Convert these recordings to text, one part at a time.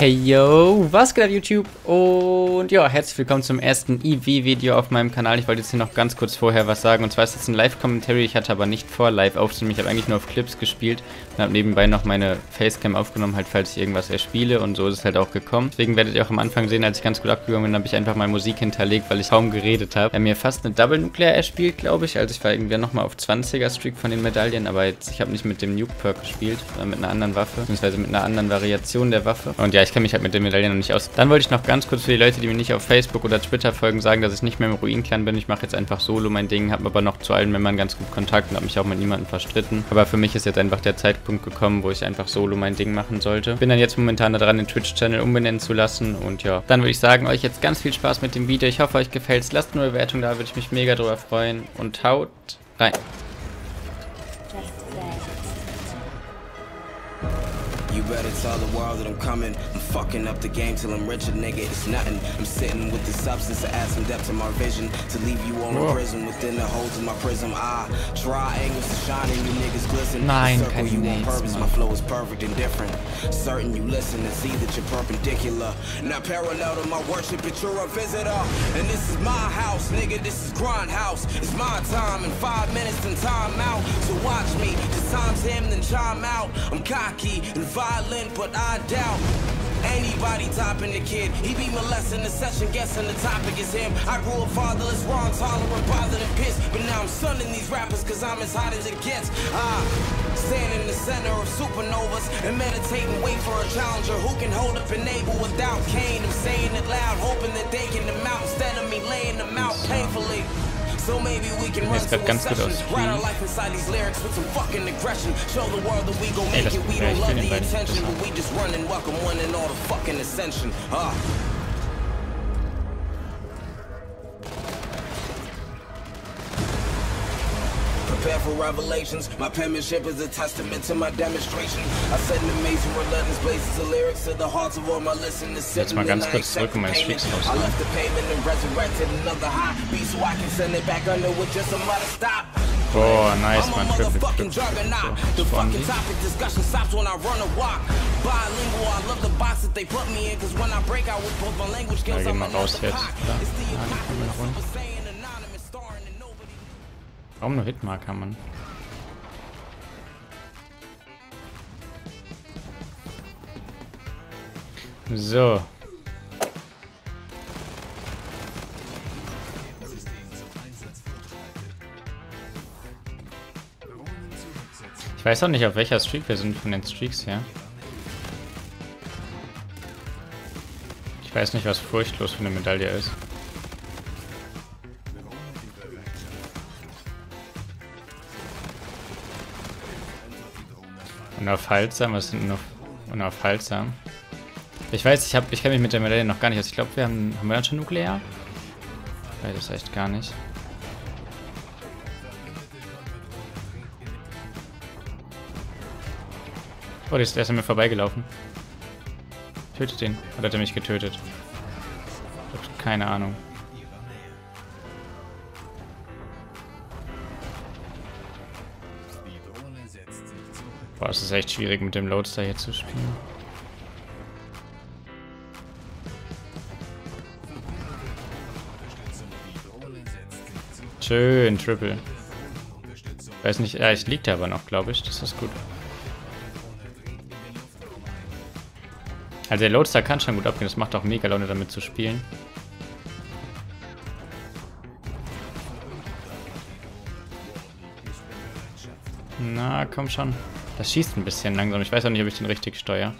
Hey yo, was geht auf YouTube? Und ja, herzlich willkommen zum ersten EV-Video auf meinem Kanal. Ich wollte jetzt hier noch ganz kurz vorher was sagen. Und zwar ist das ein Live-Commentary. Ich hatte aber nicht vor, live aufzunehmen. Ich habe eigentlich nur auf Clips gespielt und habe nebenbei noch meine Facecam aufgenommen, halt falls ich irgendwas erspiele. Und so ist es halt auch gekommen. Deswegen werdet ihr auch am Anfang sehen, als ich ganz gut abgegangen bin, habe ich einfach mal Musik hinterlegt, weil ich kaum geredet habe. Haben mir fast eine Double Nuclear erspielt, glaube ich. Also ich war irgendwie nochmal auf 20er Streak von den Medaillen. Aber jetzt, ich habe nicht mit dem Nuke-Perk gespielt, sondern mit einer anderen Waffe. Beziehungsweise mit einer anderen Variation der Waffe. Und ja, ich kenne mich halt mit den Medaillen noch nicht aus. Dann wollte ich noch ganz kurz für die Leute, die mir nicht auf Facebook oder Twitter folgen, sagen, dass ich nicht mehr im Ruin-Clan bin. Ich mache jetzt einfach solo mein Ding, habe aber noch zu allen Männern ganz gut Kontakt und habe mich auch mit niemandem verstritten. Aber für mich ist jetzt einfach der Zeitpunkt gekommen, wo ich einfach solo mein Ding machen sollte. Bin dann jetzt momentan daran, den Twitch-Channel umbenennen zu lassen und ja. Dann würde ich sagen, euch jetzt ganz viel Spaß mit dem Video. Ich hoffe, euch gefällt es. Lasst eine Bewertung da, würde ich mich mega drüber freuen. Und haut rein. You better tell the world that I'm coming. I'm fucking up the game till I'm richer, nigga. It's nothing. I'm sitting with the substance to add some depth to my vision. To leave you all in prison within the holes of my prism. I try angles to shine and you niggas glisten. Nein, Circle you on purpose. My flow is perfect and different. Certain you listen and see that you're perpendicular. Not parallel to my worship, but you're a visitor. And this is my house, nigga. This is grind house. It's my time in five minutes and time out. So watch me. This time's him, then chime out. I'm cocky and violent, but I doubt. Anybody topping the kid, he be molesting the session, guessing the topic is him. I grew up fatherless, wrong, tolerant, bothered and pissed. But now I'm sunning these rappers cause I'm as hot as it gets. I stand in the center of supernovas and meditate and wait for a challenger who can hold up an able without Cain. I'm saying it loud, hoping that they can them out instead of me laying them out painfully. So maybe we can run to gab a session, write our life inside these lyrics with some fucking aggression. Show the world that we gon' make it. We don't love the attention, but we just run and welcome one and all the fucking ascension. Ah. For revelations. My penmanship is a testament to my demonstration. I set an amazing, relentless basis of lyrics to the hearts of all my listeners. Jetzt mal ganz kurz zurück, um meine Streaks I left the payment and resurrected another high beat so I can send it back under with just a mother stop. Boah, nice, I'm a Mann. Triple, triple. juggernaut. The fucking topic discussion stops when I run a walk. Bilingual, I love the box that they put me in. Cause when I break out with both my language skills, I'm another jetzt. It's the Ja, die kommen nach unten. apocalypse, Warum nur Hitmarker, Mann? So. Ich weiß auch nicht, auf welcher Streak wir sind von den Streaks her. Ich weiß nicht, was furchtlos für eine Medaille ist. Unaufhaltsam, was sind noch unaufhaltsam? Ich weiß, ich, ich kenne mich mit der Medaille noch gar nicht aus. Ich glaube, wir haben, haben wir dann schon Nuklear? Weiß es echt gar nicht. Oh, der ist, der an mir vorbeigelaufen. Tötet den. Oder hat er mich getötet? Keine Ahnung. Boah, es ist echt schwierig mit dem Loadstar hier zu spielen. Schön, Triple. Weiß nicht, ja, ich liegt aber noch, glaube ich. Das ist gut. Also der Loadstar kann schon gut abgehen. Das macht auch mega Laune damit zu spielen. Na, komm schon. Das schießt ein bisschen langsam. Ich weiß auch nicht, ob ich den richtig steuere.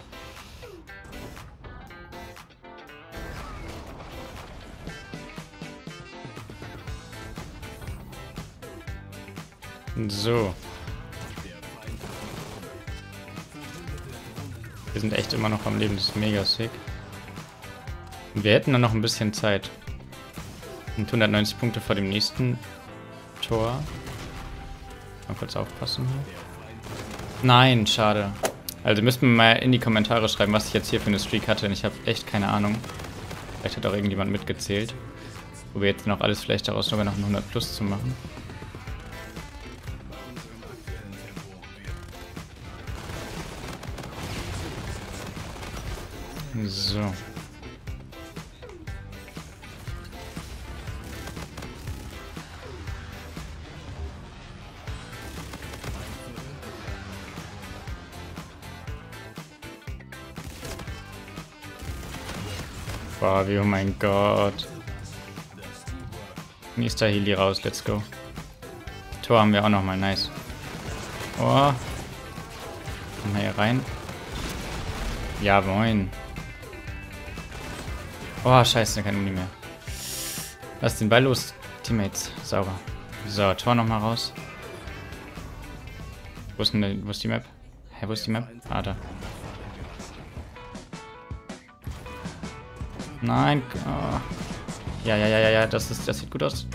So. Wir sind echt immer noch am Leben. Das ist mega sick. Wir hätten dann noch ein bisschen Zeit. Und 190 Punkte vor dem nächsten Tor. Mal kurz aufpassen hier. Nein, schade. Also müssten wir mal in die Kommentare schreiben, was ich jetzt hier für eine Streak hatte. Ich habe echt keine Ahnung. Vielleicht hat auch irgendjemand mitgezählt. Wo wir jetzt noch alles vielleicht daraus sogar noch ein 100 plus zu machen. So. Fabi, oh mein Gott. Nächster Heli raus, let's go. Tor haben wir auch nochmal, nice. Oh. Kommen wir hier rein. Ja, moin. Oh, scheiße, keine Uni mehr. Lass den Ball los, Teammates. Sauber. So, Tor nochmal raus. Wo ist, denn, wo ist die Map? Hä, wo ist die Map? Ah, da. Nein. Oh. Ja, ja, ja, ja, ja, das, das sieht gut aus.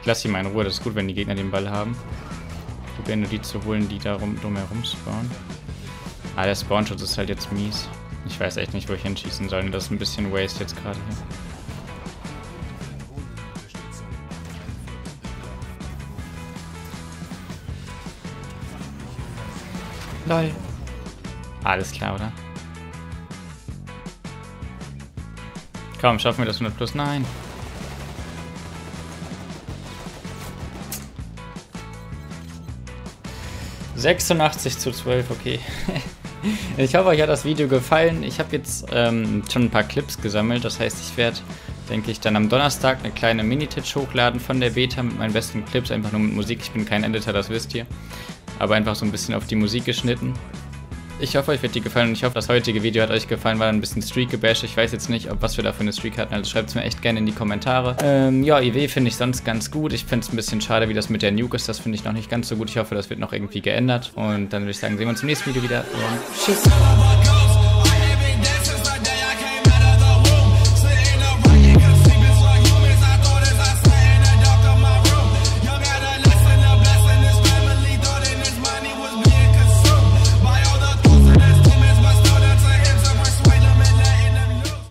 Ich lasse sie mal in Ruhe, das ist gut, wenn die Gegner den Ball haben. Ich probiere nur die zu holen, die da rum, drumherum spawnen. Ah, der Spawnschutz ist halt jetzt mies. Ich weiß echt nicht, wo ich hinschießen soll. Das ist ein bisschen Waste jetzt gerade hier. Lol. Alles klar, oder? Komm, schaffen wir das 100 plus? Nein. ...86 zu 12, okay. ich hoffe, euch hat das Video gefallen. Ich habe jetzt ähm, schon ein paar Clips gesammelt. Das heißt, ich werde, denke ich, dann am Donnerstag eine kleine Mini-Titch hochladen von der Beta mit meinen besten Clips. Einfach nur mit Musik. Ich bin kein Editor, das wisst ihr. Aber einfach so ein bisschen auf die Musik geschnitten. Ich hoffe, euch wird die gefallen und ich hoffe, das heutige Video hat euch gefallen, war ein bisschen Streak-Gebash. Ich weiß jetzt nicht, ob was wir da für eine Streak hatten, also schreibt es mir echt gerne in die Kommentare. Ähm, ja, IW finde ich sonst ganz gut. Ich finde es ein bisschen schade, wie das mit der Nuke ist. Das finde ich noch nicht ganz so gut. Ich hoffe, das wird noch irgendwie geändert. Und dann würde ich sagen, sehen wir uns im nächsten Video wieder und tschüss.